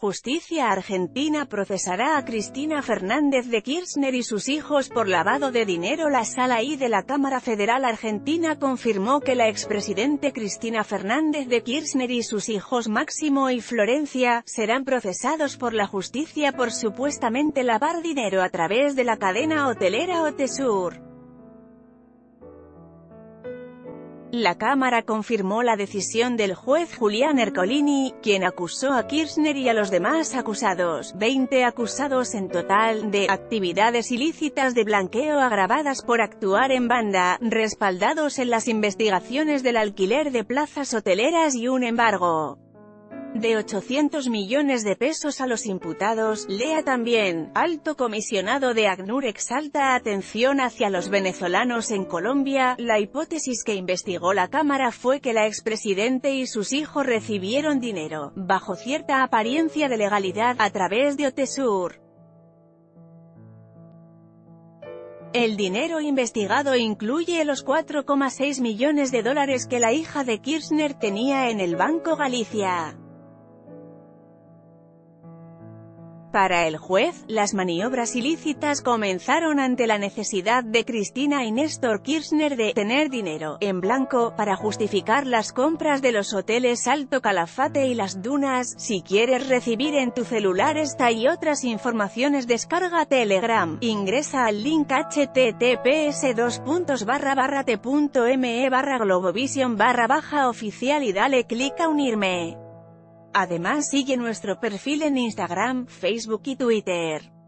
Justicia argentina procesará a Cristina Fernández de Kirchner y sus hijos por lavado de dinero La Sala I de la Cámara Federal Argentina confirmó que la expresidente Cristina Fernández de Kirchner y sus hijos Máximo y Florencia, serán procesados por la justicia por supuestamente lavar dinero a través de la cadena hotelera Otesur. La Cámara confirmó la decisión del juez Julián Ercolini, quien acusó a Kirchner y a los demás acusados, 20 acusados en total, de actividades ilícitas de blanqueo agravadas por actuar en banda, respaldados en las investigaciones del alquiler de plazas hoteleras y un embargo de 800 millones de pesos a los imputados, lea también, alto comisionado de ACNUR exalta atención hacia los venezolanos en Colombia, la hipótesis que investigó la Cámara fue que la expresidente y sus hijos recibieron dinero, bajo cierta apariencia de legalidad, a través de Otesur. El dinero investigado incluye los 4,6 millones de dólares que la hija de Kirchner tenía en el Banco Galicia. Para el juez, las maniobras ilícitas comenzaron ante la necesidad de Cristina y Néstor Kirchner de «tener dinero» en blanco, para justificar las compras de los hoteles Alto Calafate y Las Dunas. Si quieres recibir en tu celular esta y otras informaciones descarga Telegram, ingresa al link https t.me barra globovision barra baja oficial y dale clic a unirme. Además sigue nuestro perfil en Instagram, Facebook y Twitter.